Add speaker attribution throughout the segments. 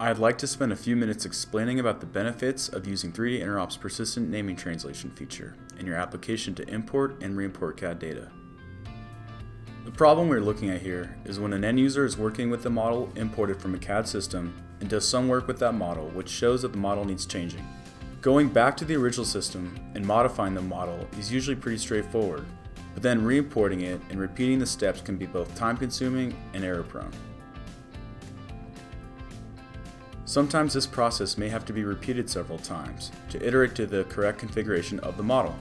Speaker 1: I'd like to spend a few minutes explaining about the benefits of using 3D InterOp's persistent naming translation feature in your application to import and reimport CAD data. The problem we're looking at here is when an end user is working with the model imported from a CAD system and does some work with that model which shows that the model needs changing. Going back to the original system and modifying the model is usually pretty straightforward, but then re-importing it and repeating the steps can be both time consuming and error prone. Sometimes this process may have to be repeated several times to iterate to the correct configuration of the model.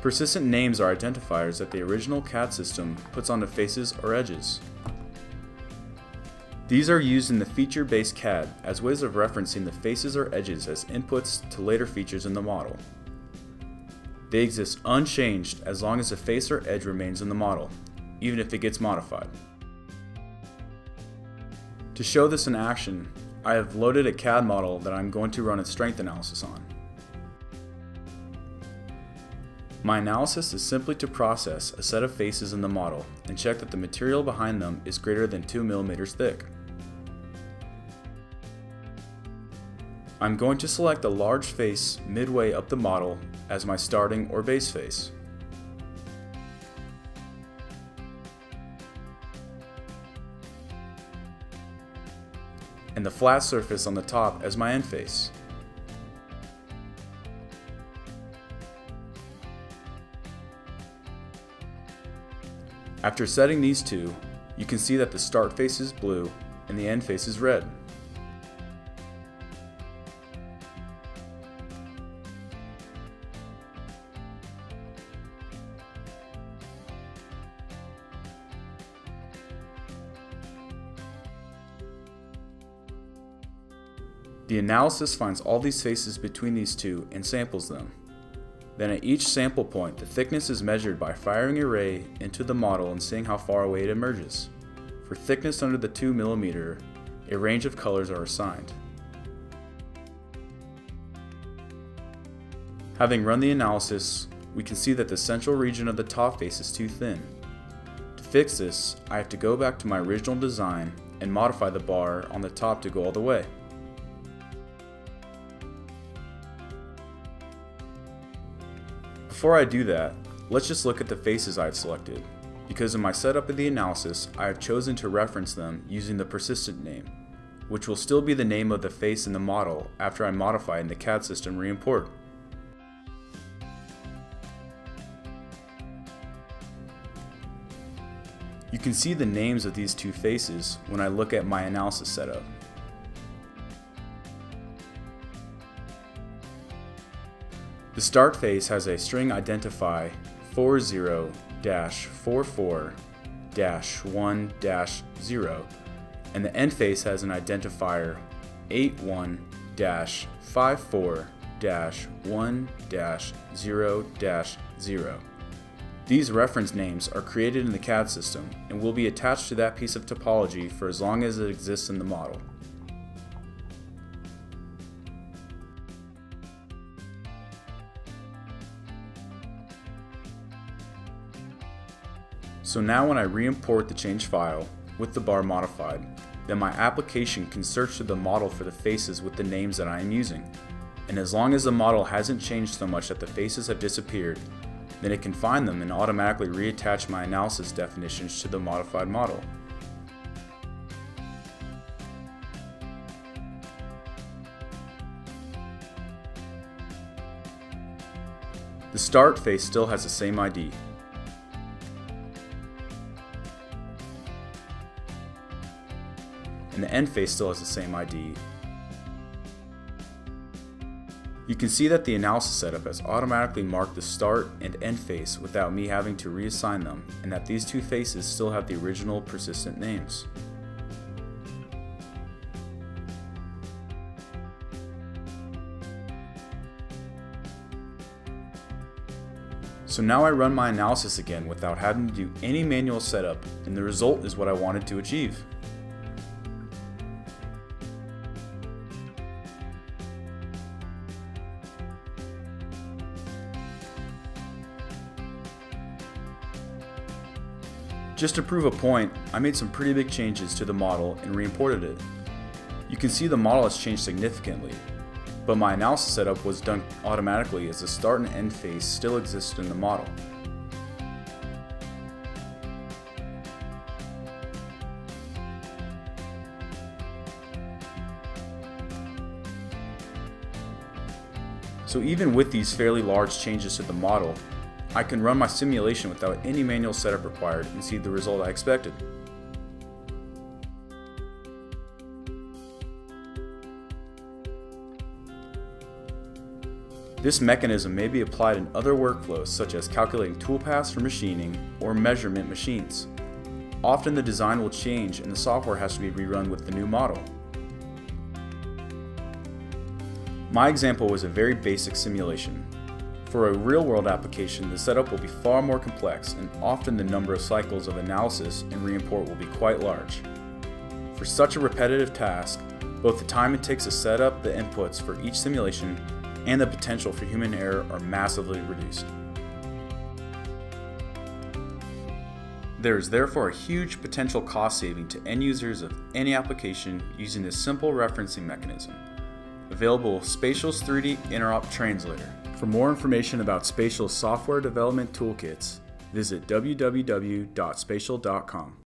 Speaker 1: Persistent names are identifiers that the original CAD system puts onto faces or edges. These are used in the feature-based CAD as ways of referencing the faces or edges as inputs to later features in the model. They exist unchanged as long as the face or edge remains in the model, even if it gets modified. To show this in action, I have loaded a CAD model that I'm going to run a strength analysis on. My analysis is simply to process a set of faces in the model and check that the material behind them is greater than 2 millimeters thick. I'm going to select a large face midway up the model as my starting or base face. And the flat surface on the top as my end face. After setting these two, you can see that the start face is blue and the end face is red. The analysis finds all these faces between these two and samples them. Then at each sample point, the thickness is measured by firing a ray into the model and seeing how far away it emerges. For thickness under the 2 mm, a range of colors are assigned. Having run the analysis, we can see that the central region of the top face is too thin. To fix this, I have to go back to my original design and modify the bar on the top to go all the way. Before I do that, let's just look at the faces I've selected, because in my setup of the analysis, I have chosen to reference them using the persistent name, which will still be the name of the face in the model after I modify in the CAD system reimport. You can see the names of these two faces when I look at my analysis setup. The start face has a string identify 40-44-1-0 and the end face has an identifier 81-54-1-0-0. These reference names are created in the CAD system and will be attached to that piece of topology for as long as it exists in the model. So now when I re-import the change file with the bar modified, then my application can search to the model for the faces with the names that I am using. And as long as the model hasn't changed so much that the faces have disappeared, then it can find them and automatically reattach my analysis definitions to the modified model. The start face still has the same ID, and the end face still has the same ID. You can see that the analysis setup has automatically marked the start and end face without me having to reassign them, and that these two faces still have the original persistent names. So now I run my analysis again without having to do any manual setup, and the result is what I wanted to achieve. Just to prove a point, I made some pretty big changes to the model and re-imported it. You can see the model has changed significantly, but my analysis setup was done automatically as the start and end phase still exists in the model. So even with these fairly large changes to the model, I can run my simulation without any manual setup required and see the result I expected. This mechanism may be applied in other workflows such as calculating toolpaths for machining or measurement machines. Often the design will change and the software has to be rerun with the new model. My example was a very basic simulation. For a real-world application, the setup will be far more complex and often the number of cycles of analysis and re-import will be quite large. For such a repetitive task, both the time it takes to set up the inputs for each simulation and the potential for human error are massively reduced. There is therefore a huge potential cost saving to end users of any application using this simple referencing mechanism. Available Spatial's 3D InterOp Translator. For more information about Spatial's software development toolkits, visit www.spatial.com.